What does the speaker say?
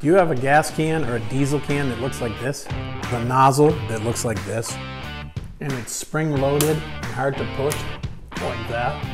Do you have a gas can or a diesel can that looks like this? The nozzle that looks like this? And it's spring loaded and hard to push like that?